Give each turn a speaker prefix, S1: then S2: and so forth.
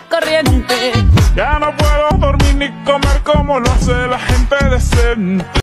S1: las corrientes.
S2: Ya no puedo dormir ni comer como lo hace la gente decente.